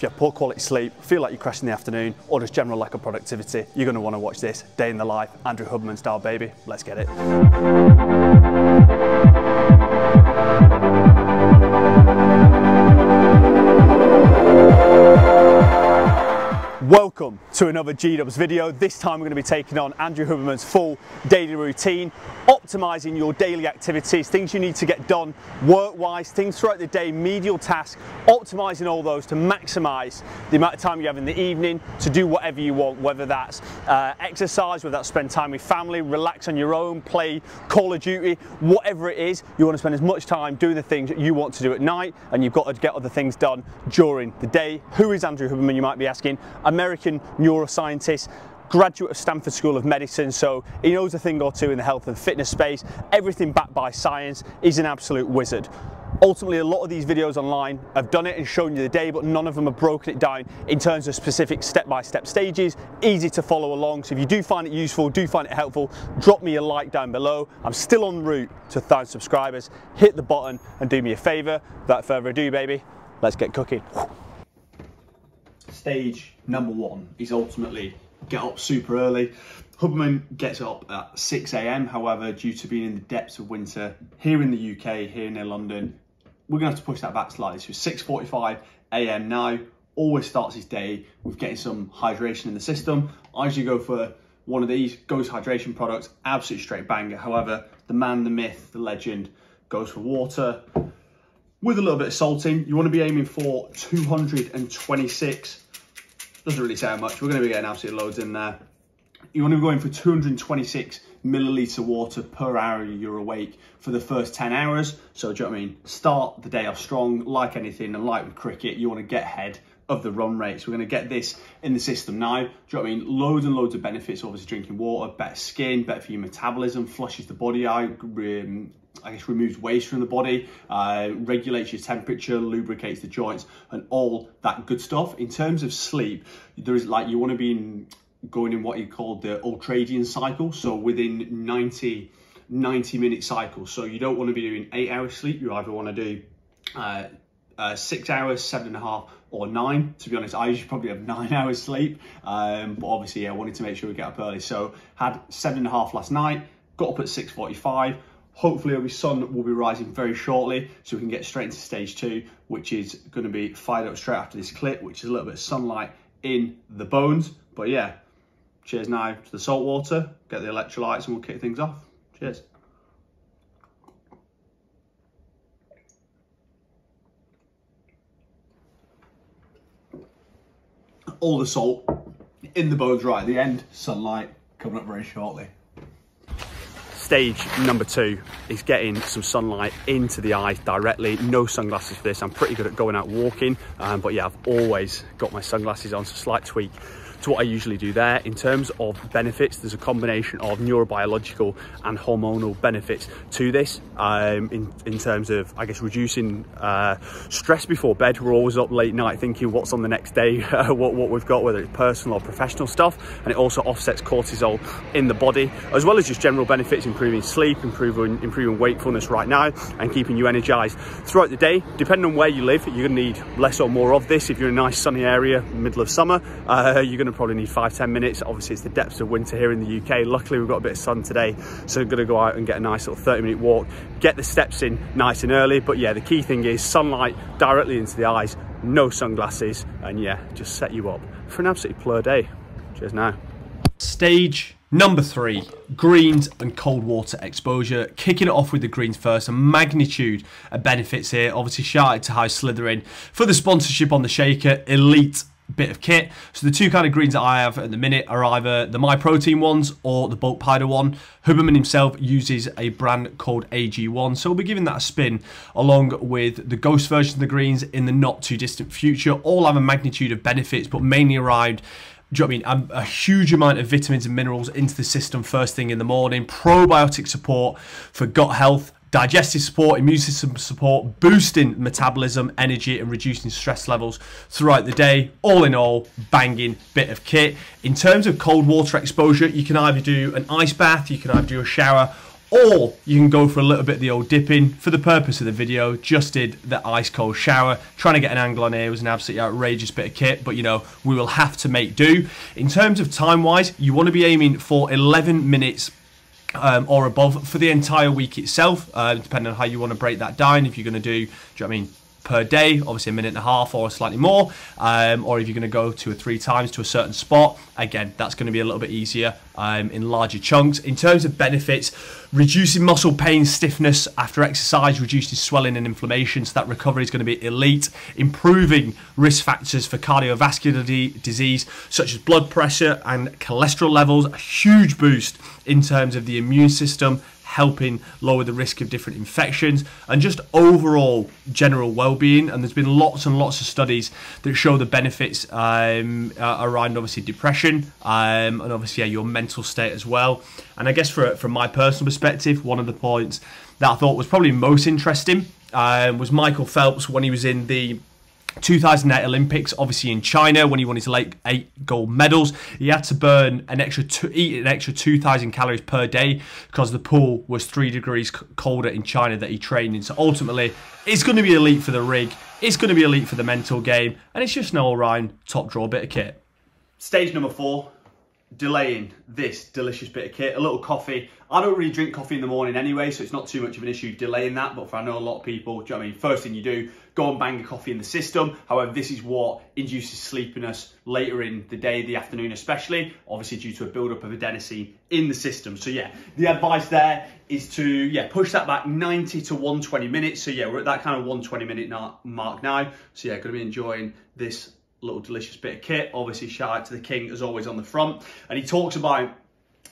if you have poor quality sleep, feel like you crash in the afternoon, or just general lack of productivity, you're going to want to watch this Day in the Life, Andrew Huberman style, baby. Let's get it. Welcome to another G-Dubs video. This time we're going to be taking on Andrew Huberman's full daily routine, optimizing your daily activities, things you need to get done work-wise, things throughout the day, medial tasks, optimizing all those to maximize the amount of time you have in the evening to do whatever you want, whether that's uh, exercise, whether that's spend time with family, relax on your own, play Call of Duty, whatever it is, you want to spend as much time doing the things that you want to do at night and you've got to get other things done during the day. Who is Andrew Huberman, you might be asking? American neuroscientist, graduate of Stanford School of Medicine, so he knows a thing or two in the health and fitness space, everything backed by science. He's an absolute wizard. Ultimately, a lot of these videos online have done it and shown you the day, but none of them have broken it down in terms of specific step-by-step -step stages, easy to follow along. So if you do find it useful, do find it helpful, drop me a like down below. I'm still en route to 1,000 subscribers. Hit the button and do me a favor. Without further ado, baby, let's get cooking stage number one is ultimately get up super early. Huberman gets up at 6 a.m. However, due to being in the depths of winter here in the UK, here near London, we're going to have to push that back slightly. So 6.45 a.m. now, always starts his day with getting some hydration in the system. I usually go for one of these Ghost Hydration products, absolute straight banger. However, the man, the myth, the legend goes for water with a little bit of salting. You want to be aiming for 226 doesn't really say much. We're going to be getting absolutely loads in there. You want to be going for 226 milliliter water per hour you're awake for the first 10 hours. So do you know what I mean? Start the day off strong, like anything, and like with cricket, you want to get ahead of the run rate. So we're going to get this in the system now. Do you know what I mean? Loads and loads of benefits, obviously drinking water, better skin, better for your metabolism, flushes the body out, um, I guess removes waste from the body, uh, regulates your temperature, lubricates the joints, and all that good stuff. In terms of sleep, there is like you want to be in, going in what you call the ultradian cycle, so within 90 90 minute cycles. So you don't want to be doing eight hours sleep. You either want to do uh, uh, six hours, seven and a half, or nine. To be honest, I usually probably have nine hours sleep, um, but obviously I wanted to make sure we get up early. So had seven and a half last night, got up at 6.45, Hopefully our sun will be rising very shortly so we can get straight into stage two, which is going to be fired up straight after this clip, which is a little bit of sunlight in the bones. But yeah, cheers now to the salt water, get the electrolytes and we'll kick things off. Cheers. All the salt in the bones right at the end, sunlight coming up very shortly stage number two is getting some sunlight into the eyes directly. No sunglasses for this. I'm pretty good at going out walking, um, but yeah, I've always got my sunglasses on, so slight tweak to what I usually do there. In terms of benefits, there's a combination of neurobiological and hormonal benefits to this um, in, in terms of, I guess, reducing uh, stress before bed. We're always up late night thinking what's on the next day, what, what we've got, whether it's personal or professional stuff. And it also offsets cortisol in the body, as well as just general benefits, improving sleep, improving, improving wakefulness right now, and keeping you energized throughout the day. Depending on where you live, you're gonna need less or more of this. If you're in a nice sunny area, middle of summer, uh, you're gonna gonna probably need five ten minutes. Obviously it's the depths of winter here in the UK. Luckily we've got a bit of sun today, so I'm gonna go out and get a nice little 30 minute walk, get the steps in nice and early. But yeah, the key thing is sunlight directly into the eyes, no sunglasses, and yeah, just set you up for an absolutely plur day. Cheers now. Stage Number three, greens and cold water exposure. Kicking it off with the greens first, a magnitude of benefits here. Obviously, shout out to High Slytherin for the sponsorship on the shaker. Elite bit of kit. So the two kind of greens that I have at the minute are either the My Protein ones or the Bulk Powder one. Huberman himself uses a brand called AG1, so we'll be giving that a spin along with the Ghost version of the greens in the not too distant future. All have a magnitude of benefits, but mainly around do you know what I mean? A, a, huge amount of vitamins and minerals into the system first thing in the morning. Probiotic support for gut health digestive support, immune system support, boosting metabolism, energy, and reducing stress levels throughout the day. All in all, banging bit of kit. In terms of cold water exposure, you can either do an ice bath, you can either do a shower, or you can go for a little bit of the old dipping. For the purpose of the video, just did the ice cold shower. Trying to get an angle on here was an absolutely outrageous bit of kit, but you know, we will have to make do. In terms of time wise, you want to be aiming for 11 minutes um, or above for the entire week itself, uh, depending on how you want to break that down. If you're going to do, do you know I mean? Per day, obviously a minute and a half or slightly more, um, or if you're going to go two or three times to a certain spot, again, that's going to be a little bit easier um, in larger chunks. In terms of benefits, reducing muscle pain, stiffness after exercise, reducing swelling and inflammation, so that recovery is going to be elite. Improving risk factors for cardiovascular disease, such as blood pressure and cholesterol levels, a huge boost in terms of the immune system helping lower the risk of different infections and just overall general well-being. And there's been lots and lots of studies that show the benefits um, uh, around obviously depression um, and obviously yeah, your mental state as well. And i guess for, from my personal perspective one of the points that i thought was probably most interesting um, was michael phelps when he was in the 2008 Olympics, obviously in China, when he won his late eight gold medals, he had to burn an extra two, eat an extra 2,000 calories per day because the pool was three degrees colder in China that he trained in. So ultimately, it's going to be elite for the rig, it's going to be elite for the mental game, and it's just an all-round top draw bit of kit. Stage number four, delaying this delicious bit of kit. A little coffee. I don't really drink coffee in the morning anyway, so it's not too much of an issue delaying that. But for I know a lot of people, do you know I mean? First thing you do, go and bang a coffee in the system. However, this is what induces sleepiness later in the day, the afternoon especially, obviously due to a buildup of adenosine in the system. So yeah, the advice there is to yeah push that back 90 to 120 minutes. So yeah, we're at that kind of 120 minute mark now. So yeah, to be enjoying this little delicious bit of kit. Obviously, shout out to the king as always on the front. And he talks about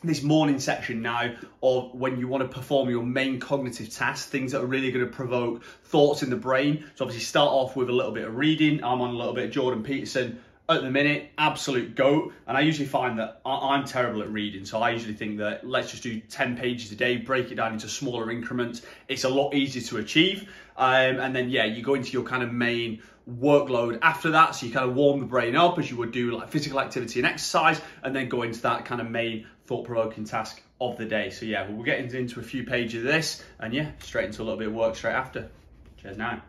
this morning section now of when you want to perform your main cognitive tasks, things that are really going to provoke thoughts in the brain. So obviously start off with a little bit of reading. I'm on a little bit of Jordan Peterson at the minute, absolute goat. And I usually find that I'm terrible at reading. So I usually think that let's just do 10 pages a day, break it down into smaller increments. It's a lot easier to achieve. Um, and then, yeah, you go into your kind of main workload after that. So you kind of warm the brain up as you would do like physical activity and exercise, and then go into that kind of main thought provoking task of the day. So yeah, we'll get into a few pages of this and yeah, straight into a little bit of work straight after. Cheers now.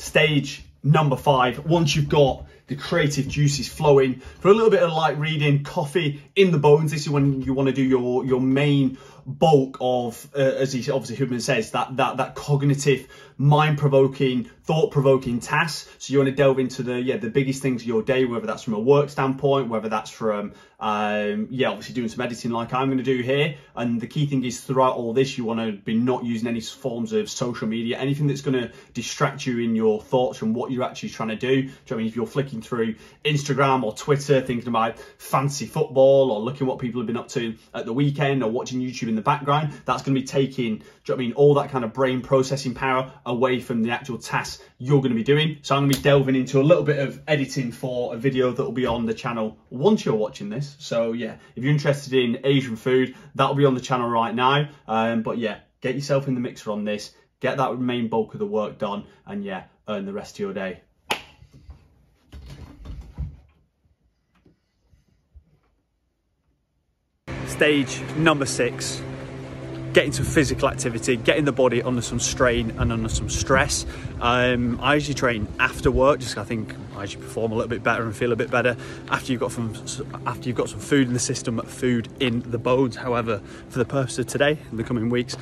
Stage number five, once you've got the creative juices flowing for a little bit of light reading, coffee in the bones. This is when you want to do your, your main bulk of, uh, as he obviously Huberman says, that, that, that cognitive, mind-provoking, thought-provoking tasks. So you want to delve into the, yeah, the biggest things of your day, whether that's from a work standpoint, whether that's from, um, yeah, obviously doing some editing like I'm going to do here. And the key thing is throughout all this, you want to be not using any forms of social media, anything that's going to distract you in your thoughts from what you're actually trying to do. do you know I mean if you're flicking through Instagram or Twitter, thinking about fantasy football or looking what people have been up to at the weekend or watching YouTube in the background, that's going to be taking, do you know I mean, all that kind of brain processing power away from the actual tasks you're going to be doing. So I'm going to be delving into a little bit of editing for a video that will be on the channel once you're watching this. So yeah, if you're interested in Asian food, that'll be on the channel right now. Um, but yeah, get yourself in the mixer on this, get that main bulk of the work done, and yeah, earn the rest of your day. Stage number six, getting some physical activity, getting the body under some strain and under some stress. Um, I usually train after work, just I think I usually perform a little bit better and feel a bit better after you've got some after you've got some food in the system, food in the bones. However, for the purpose of today, in the coming weeks,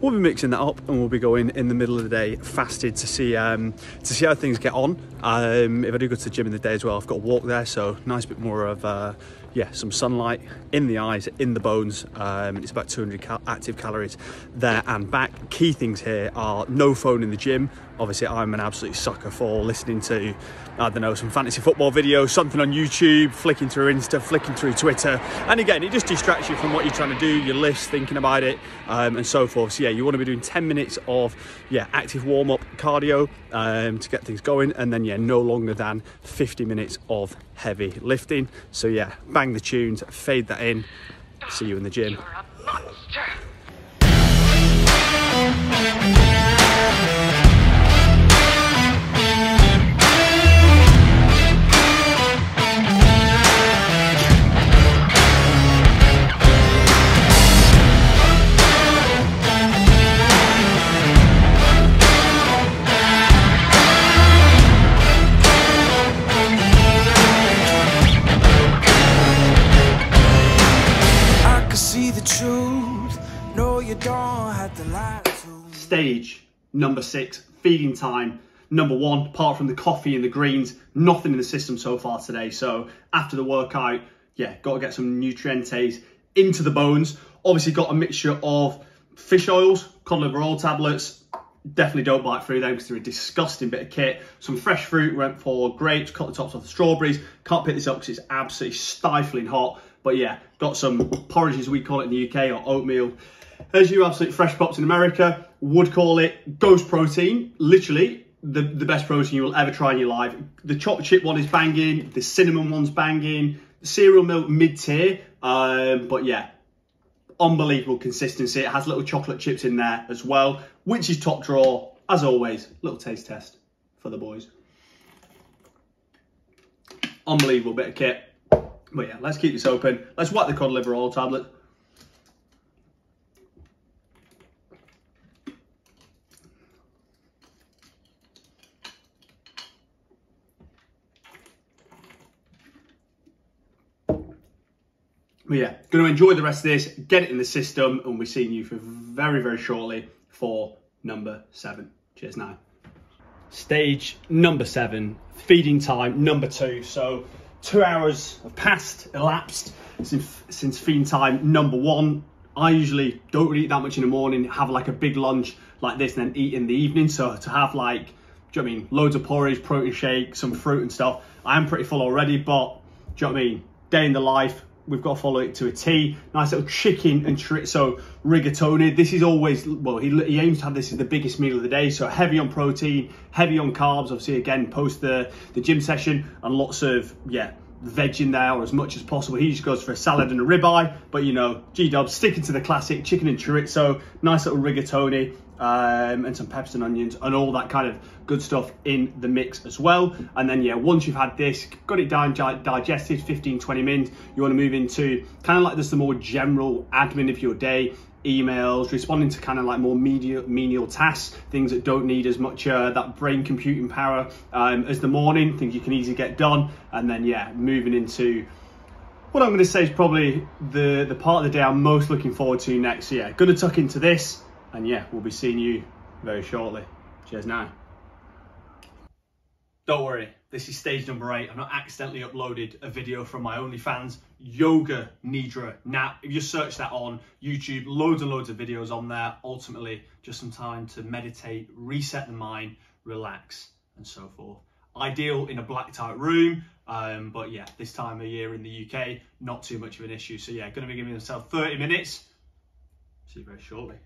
we'll be mixing that up and we'll be going in the middle of the day fasted to see um, to see how things get on. Um, if I do go to the gym in the day as well, I've got a walk there, so nice bit more of. Uh, yeah, some sunlight in the eyes, in the bones. Um, it's about 200 cal active calories there and back. Key things here are no phone in the gym. Obviously, I'm an absolute sucker for listening to, I don't know, some fantasy football videos, something on YouTube, flicking through Insta, flicking through Twitter. And again, it just distracts you from what you're trying to do, your list, thinking about it, um, and so forth. So yeah, you want to be doing 10 minutes of, yeah, active warm up cardio um, to get things going. And then, yeah, no longer than 50 minutes of heavy lifting. So yeah, bang the tunes, fade that in. See you in the gym. Stage number six, feeding time number one, apart from the coffee and the greens, nothing in the system so far today. So after the workout, yeah, got to get some nutrientes into the bones. Obviously got a mixture of fish oils, cod liver oil tablets, definitely don't bite through them because they're a disgusting bit of kit. Some fresh fruit, went for grapes, cut the tops off the strawberries. Can't pick this up because it's absolutely stifling hot. But yeah, got some porridge as we call it in the UK or oatmeal. As you absolute fresh pops in America would call it ghost protein, literally the, the best protein you will ever try in your life. The chocolate chip one is banging, the cinnamon one's banging, the cereal milk mid-tier, um, but yeah, unbelievable consistency. It has little chocolate chips in there as well, which is top drawer. As always, little taste test for the boys. Unbelievable bit of kit. But yeah, let's keep this open. Let's whack the cod liver oil tablet. But yeah, going to enjoy the rest of this, get it in the system, and we're seeing you for very, very shortly for number seven. Cheers now. Stage number seven, feeding time number two. So two hours have passed, elapsed since, since feeding time number one. I usually don't really eat that much in the morning, have like a big lunch like this and then eat in the evening. So to have like, do you know I mean, loads of porridge, protein shake, some fruit and stuff, I am pretty full already, but do you know what I mean? Day in the life, we've got to follow it to a T. Nice little chicken and chorizo rigatoni. This is always, well, he, he aims to have this as the biggest meal of the day. So heavy on protein, heavy on carbs, obviously again, post the, the gym session and lots of, yeah, veg in there or as much as possible. He just goes for a salad and a ribeye, but you know, G-Dubs sticking to the classic chicken and chorizo, nice little rigatoni, um, and some peppers and onions and all that kind of good stuff in the mix as well. And then yeah, once you've had this, got it down, digested, 15, 20 minutes, you wanna move into kind of like this the more general admin of your day, emails, responding to kind of like more medial, menial tasks, things that don't need as much uh, that brain computing power um, as the morning, things you can easily get done. And then yeah, moving into what I'm going to say is probably the, the part of the day I'm most looking forward to next. year. going to tuck into this and yeah, we'll be seeing you very shortly. Cheers now. Don't worry, this is stage number eight. I've not accidentally uploaded a video from my OnlyFans yoga nidra nap. If you search that on YouTube, loads and loads of videos on there. Ultimately, just some time to meditate, reset the mind, relax, and so forth. Ideal in a blacked out room, um, but yeah, this time of year in the UK, not too much of an issue. So yeah, to be giving myself 30 minutes. See you very shortly.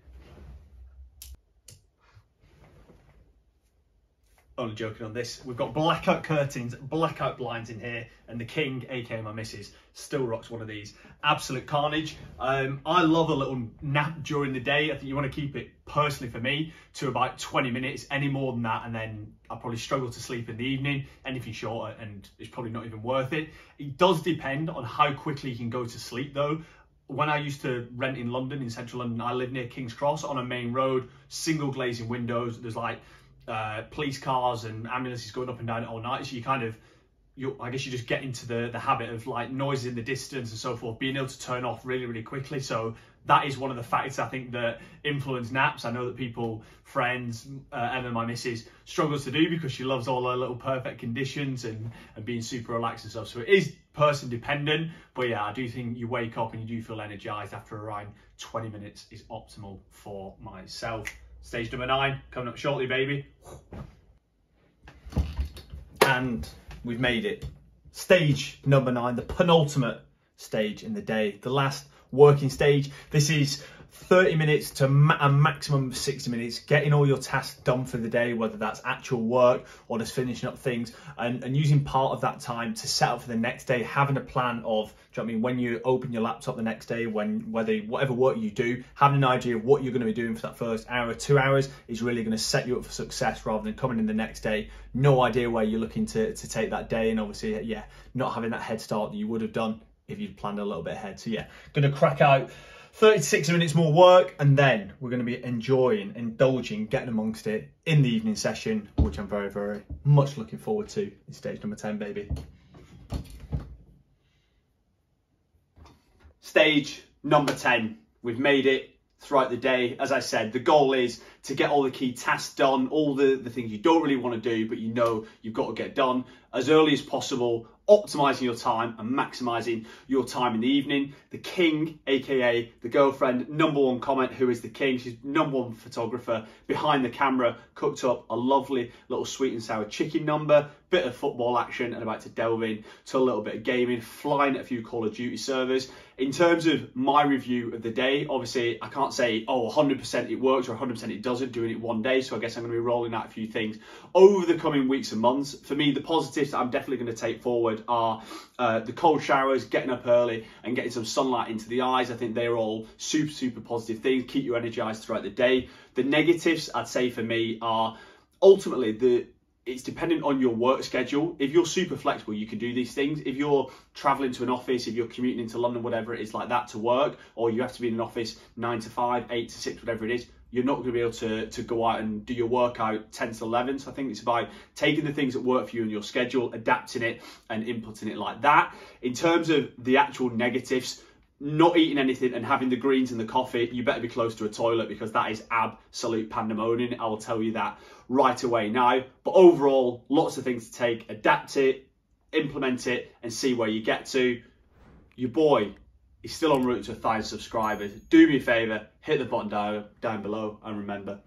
Only joking on this. We've got blackout curtains, blackout blinds in here, and the king, aka my missus, still rocks one of these. Absolute carnage. Um, I love a little nap during the day. I think you want to keep it, personally for me, to about 20 minutes. Any more than that, and then I'll probably struggle to sleep in the evening. Anything shorter, and it's probably not even worth it. It does depend on how quickly you can go to sleep, though when I used to rent in London, in central London, I lived near King's Cross on a main road, single glazing windows. There's like uh, police cars and ambulances going up and down all night. So you kind of, you I guess you just get into the the habit of like noises in the distance and so forth, being able to turn off really really quickly. So that is one of the factors I think that influence naps. I know that people, friends, uh, Emma, my missus, struggles to do because she loves all her little perfect conditions and, and being super relaxed and stuff. So it is person dependent, but yeah, I do think you wake up and you do feel energized after around 20 minutes is optimal for myself. Stage number nine, coming up shortly, baby. And we've made it. Stage number nine, the penultimate stage in the day, the last working stage. This is 30 minutes to ma a maximum of 60 minutes, getting all your tasks done for the day, whether that's actual work or just finishing up things, and, and using part of that time to set up for the next day, having a plan of, do you know I mean, when you open your laptop the next day, when whether whatever work you do, having an idea of what you're going to be doing for that first hour, two hours is really going to set you up for success rather than coming in the next day, no idea where you're looking to, to take that day, and obviously, yeah, not having that head start that you would have done if you'd planned a little bit ahead. So yeah, going to crack out 36 minutes more work, and then we're going to be enjoying, indulging, getting amongst it in the evening session, which I'm very, very much looking forward to in stage number 10, baby. Stage number 10. We've made it throughout the day. As I said, the goal is to get all the key tasks done, all the, the things you don't really want to do, but you know you've got to get done as early as possible, optimizing your time and maximizing your time in the evening. The king, aka the girlfriend, number one comment, who is the king, she's number one photographer behind the camera, cooked up a lovely little sweet and sour chicken number, bit of football action, and about to delve in to a little bit of gaming, flying a few Call of Duty servers. In terms of my review of the day, obviously I can't say, oh, 100% it works or 100% it doesn't, doing it one day. So I guess I'm going to be rolling out a few things over the coming weeks and months. For me, the positives I'm definitely going to take are uh, the cold showers, getting up early and getting some sunlight into the eyes. I think they're all super, super positive things, keep you energized throughout the day. The negatives, I'd say for me, are ultimately the it's dependent on your work schedule. If you're super flexible, you can do these things. If you're traveling to an office, if you're commuting into London, whatever it is like that to work, or you have to be in an office nine to five, eight to six, whatever it is, you're not going to be able to, to go out and do your workout 10 to 11. So I think it's about taking the things that work for you in your schedule, adapting it and inputting it like that. In terms of the actual negatives, not eating anything and having the greens and the coffee, you better be close to a toilet because that is absolute pandemonium. I will tell you that right away now. But overall, lots of things to take. Adapt it, implement it, and see where you get to. Your boy is still en route to a thousand subscribers. Do me a favour, hit the button down, down below, and remember,